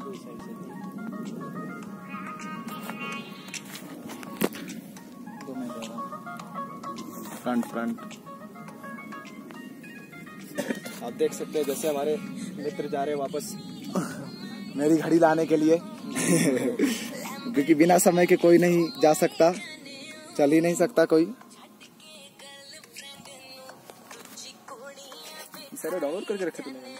Side से तो मैं रहा फ्रंट फ्रंट आप देख सकते हैं जैसे हमारे मित्र जा रहे हैं वापस। मेरी घड़ी लाने के लिए। क्योंकि बिना समय के कोई नहीं जा सकता। चल ही नहीं सकता कोई। सारे डाउनलोड करके रखे तुमने।